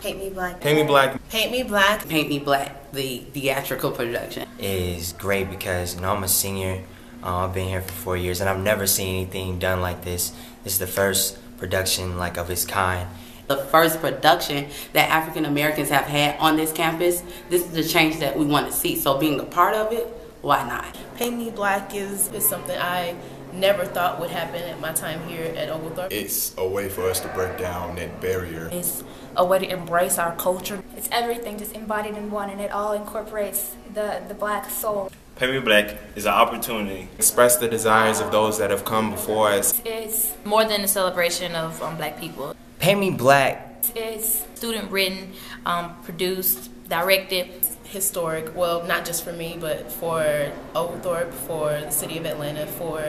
Paint Me Black. Paint Me Black Paint Me Black. Paint Me Black, the theatrical production. is great because you know, I'm a senior. Uh, I've been here for four years and I've never seen anything done like this. This is the first production like of its kind. The first production that African Americans have had on this campus. This is the change that we want to see. So being a part of it, why not? Paint Me Black is, is something I never thought would happen at my time here at Oglethorpe. It's a way for us to break down that barrier. It's a way to embrace our culture. It's everything just embodied in one, and it all incorporates the, the black soul. Paint Me Black is an opportunity. Express the desires of those that have come before us. It's more than a celebration of um, black people. Paint Me Black it's Student written, um, produced, directed. Historic, well, not just for me, but for Oglethorpe, for the city of Atlanta, for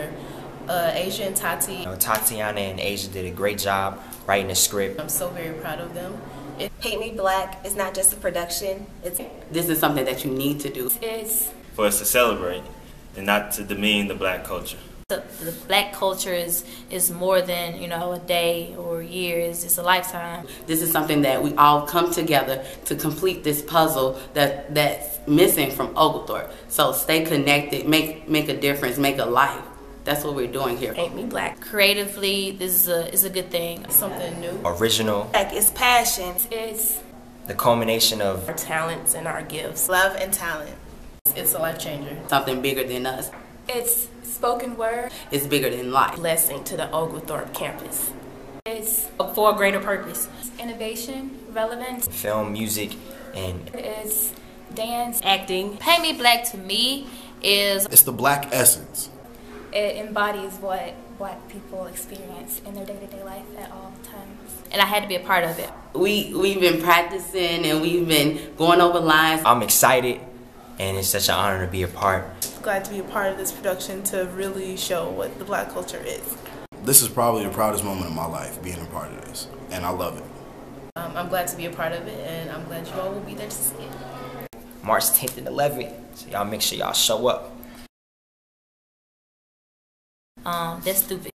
uh, Asia and Tati. You know, Tatiana and Asia did a great job writing the script. I'm so very proud of them. It, Paint Me Black is not just a production. It's This is something that you need to do. it's for us to celebrate and not to demean the black culture. The, the black culture is, is more than, you know, a day or years. It's a lifetime. This is something that we all come together to complete this puzzle that that's missing from Oglethorpe. So stay connected, make make a difference, make a life. That's what we're doing here. Paint Me Black. Creatively, this is a, is a good thing. Something new. Original, like it's passion, it's the culmination of Our talents and our gifts. love, and talent. It's a life changer. Something bigger than us. It's spoken word. It's bigger than life. Blessing to the Oglethorpe campus. It's For a greater purpose. innovation, relevance. film, music, and It's dance. Acting. Paint Me Black to me is It's the black essence. It embodies what black people experience in their day-to-day life at all times. and I had to be a part of it. We we've been practicing and we've been going over lines. I'm excited and it's such an honor to be a part. Glad to be a part of this production to really show what the black culture is. This is probably the proudest moment of my life, being a part of this. And I love it. Um, I'm glad to be a part of it, and I'm glad you all will be there to see it. March 10th and 11th. So y'all make sure y'all show up. Um, that's stupid.